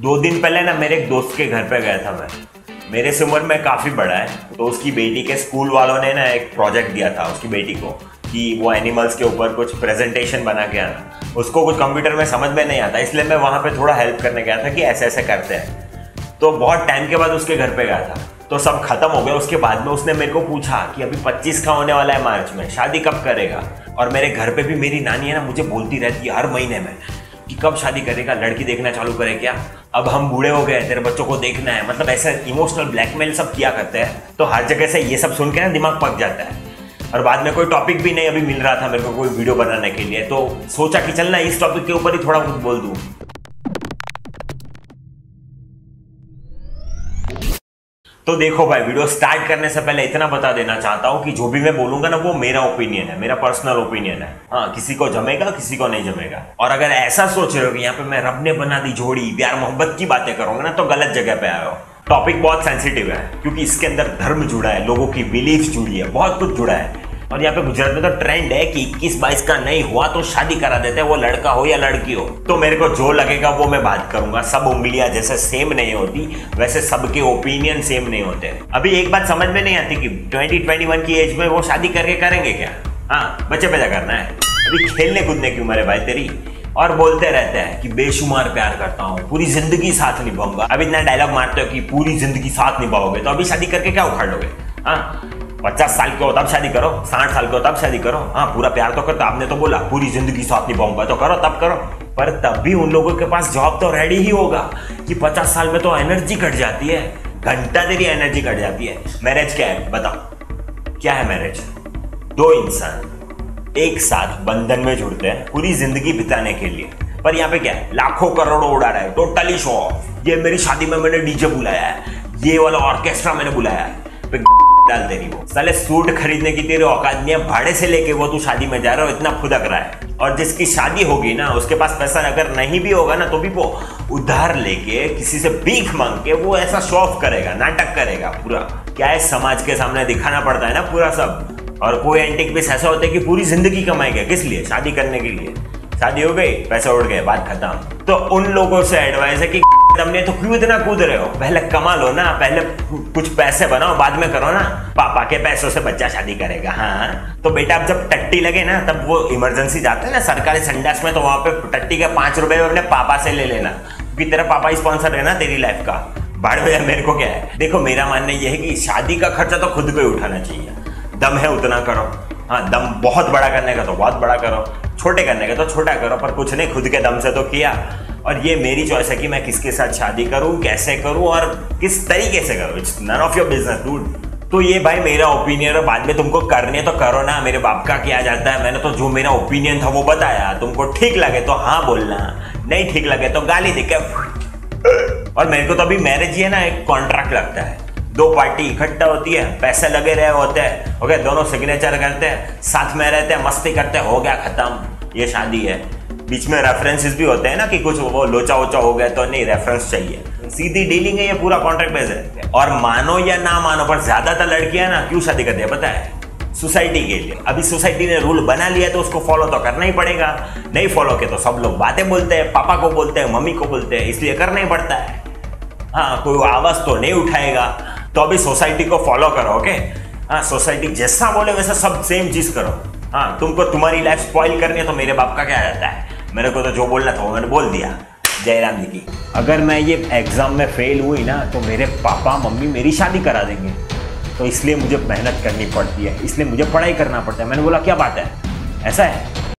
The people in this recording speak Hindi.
दो दिन पहले ना मेरे एक दोस्त के घर पे गया था मैं। मेरे से उम्र में काफ़ी बड़ा है तो उसकी बेटी के स्कूल वालों ने ना एक प्रोजेक्ट दिया था उसकी बेटी को, कि वो एनिमल्स के ऊपर कुछ प्रेजेंटेशन बना के आना। उसको कुछ कंप्यूटर में समझ में नहीं आता, इसलिए मैं वहाँ पे थोड़ा हेल्प करने गया था कि ऐसे ऐसे करते हैं। तो बहुत टाइम के बाद उसके घर पे गया था। तो सब खत्म हो गया, उसके बाद में उसने मेरे को पूछा कि अभी 25 का होने वाला है मार्च में, शादी कब करेगा? और मेरे घर पे भी मेरी नानी है ना, मुझे बोलती रहती है हर महीने में कि कब शादी करेगा, लड़की देखना चालू करे क्या? अब हम बूढ़े हो गए, तेरे बच्चों को देखना है। मतलब ऐसा इमोशनल ब्लैकमेल सब किया करते हैं। तो हर जगह से ये सब सुन के ना दिमाग पक जाता है। और बाद में कोई टॉपिक भी नहीं अभी मिल रहा था मेरे को कोई वीडियो बनाने के लिए। तो सोचा कि चलना इस टॉपिक के ऊपर ही थोड़ा कुछ बोल दूँ। तो देखो भाई वीडियो स्टार्ट करने से पहले इतना बता देना चाहता हूँ कि जो भी मैं बोलूँगा ना, वो मेरा ओपिनियन है, मेरा पर्सनल ओपिनियन है। हाँ किसी को जमेगा, किसी को नहीं जमेगा। और अगर ऐसा सोच रहे हो कि यहाँ पे मैं रब ने बना दी जोड़ी, प्यार मोहब्बत की बातें करूँगा ना तो गलत जगह पे आयो टॉपिक बहुत सेंसिटिव है, क्योंकि इसके अंदर धर्म जुड़ा है, लोगों की बिलीफ जुड़ी है, बहुत कुछ जुड़ा है। और यहाँ पे गुजरात में तो ट्रेंड है कि इक्कीस बाईस का नहीं हुआ तो शादी करा देते हैं, वो लड़का हो या लड़की हो। तो मेरे को जो लगेगा वो मैं बात करूँगा। सब उंगलियाँ जैसे सेम नहीं होती, वैसे सबके ओपिनियन सेम नहीं होते। अभी एक बात समझ में नहीं आती कि ट्वेंटी ट्वेंटी वन की एज में वो शादी करके करेंगे क्या? हाँ बच्चे पैदा करना है। अभी खेलने कूदने की उम्र है भाई तेरी। और बोलते रहते हैं कि बेशुमार प्यार करता हूँ, पूरी ज़िंदगी साथ निभाऊँगा। अब इतना डायलॉग मारते हो कि पूरी ज़िंदगी साथ निभाओगे तो अभी शादी करके क्या उखाड़ लोगे? हाँ पचास साल के हो, तब शादी करो। साठ साल के हो, तब शादी करो। हाँ पूरा प्यार तो करता। आपने तो बोला, पूरी ज़िंदगी साथ निभाऊँगा तो करो, तब करो। पर तब भी उन लोगों के पास जॉब तो रेडी ही होगा कि पचास साल में तो एनर्जी कट जाती है। घंटा देरी एनर्जी कट जाती है। मैरिज क्या है? बताओ। क्या है मैरिज दो इंसान एक साथ बंधन में जुड़ते हैं पूरी ज़िंदगी बिताने के लिए। पर यहाँ पे क्या है? लाखों करोड़ों उड़ा रहा है। टोटली शो ऑफ़ ये मेरी शादी में मैंने डीजे बुलाया है। ये वाला ऑर्केस्ट्रा मैंने बुलाया है। डाल दे रही वो। साले सूट खरीदने की तेरे औकात नहीं है भाड़े से लेके वो तू शादी में जा रहा हो, इतना फुदक रहा है। और जिसकी शादी होगी ना, उसके पास पैसा अगर नहीं भी होगा ना तो भी वो उधार लेके किसी से भीख मांग के वो ऐसा शो ऑफ़ करेगा, नाटक करेगा पूरा। क्या है, समाज के सामने दिखाना पड़ता है ना पूरा सब। और कोई एंटिक पीस ऐसा होता है कि पूरी ज़िंदगी कमाएगा, किस लिए? शादी करने के लिए। शादी हो गई, पैसे उड़ गए बात खत्म। तो उन लोगों से एडवाइस है कि तुमने तो क्यों इतना कूद रहे हो? पहले कमा लो ना, पहले कुछ पैसे बनाओ, बाद में करो ना। पापा के पैसों से बच्चा शादी करेगा। हाँ तो बेटा अब जब टट्टी लगे ना, तब वो इमरजेंसी जाते हैं ना, सरकारी संडास में तो वहाँ पे टट्टी के पाँच रुपए अपने पापा से ले लेना। क्योंकि तेरा पापा स्पॉन्सर है ना तेरी लाइफ का। बाढ़ में मेरे को क्या है? देखो, मेरा मानना यह है कि शादी का खर्चा तो खुद को ही उठाना चाहिए। दम है उतना करो। हाँ दम बहुत बड़ा करने का तो बहुत बड़ा करो। छोटे करने का तो छोटा करो, पर कुछ नहीं, खुद के दम से तो किया। और ये मेरी चॉइस है कि मैं किसके साथ शादी करूँ, कैसे करूँ, और किस तरीके से करूँ। It's none of your business dude तो ये भाई मेरा ओपिनियन है बाद में तुमको करने तो करो ना। मेरे बाप का क्या जाता है। मैंने तो जो मेरा ओपिनियन था वो बताया। तुमको ठीक लगे तो हाँ बोलना। नहीं ठीक लगे तो गाली दे और मेरे को तो अभी मैरिज ही है ना, एक कॉन्ट्रैक्ट लगता है। दो पार्टी इकट्ठा होती है, पैसे लगे रहे होते हैं। ओके दोनों सिग्नेचर करते हैं, साथ में रहते हैं, मस्ती करते हैं, हो गया खत्म। ये शादी है। बीच में रेफरेंसेस भी होते हैं ना कि कुछ वो लोचा वोचा हो गया तो नहीं रेफरेंस चाहिए। सीधी डीलिंग है, ये पूरा कॉन्ट्रैक्ट बेस है। और मानो या ना मानो, पर ज़्यादातर लड़कियाँ ना क्यों शादी करती है, पता है? सोसाइटी के लिए। अभी सोसाइटी ने रूल बना लिया तो उसको फॉलो तो करना ही पड़ेगा। नहीं फॉलो किया तो सब लोग बातें बोलते हैं, पापा को बोलते हैं, मम्मी को बोलते हैं, इसलिए करना ही पड़ता है। हाँ कोई आवाज़ तो नहीं उठाएगा। तो अभी सोसाइटी को फॉलो करो ओके हाँ सोसाइटी जैसा बोले, वैसा सब सेम चीज़ करो। हाँ तुमको तुम्हारी लाइफ स्पॉइल करनी है तो मेरे बाप का क्या रहता है? मेरे को तो जो बोलना था मैंने बोल दिया। जयराम जी की। अगर मैं ये एग्ज़ाम में फेल हुई ना तो मेरे पापा, मम्मी मेरी शादी करा देंगे। तो इसलिए मुझे मेहनत करनी पड़ती है, इसलिए मुझे पढ़ाई करना पड़ता है। मैंने बोला, क्या बात है? ऐसा है?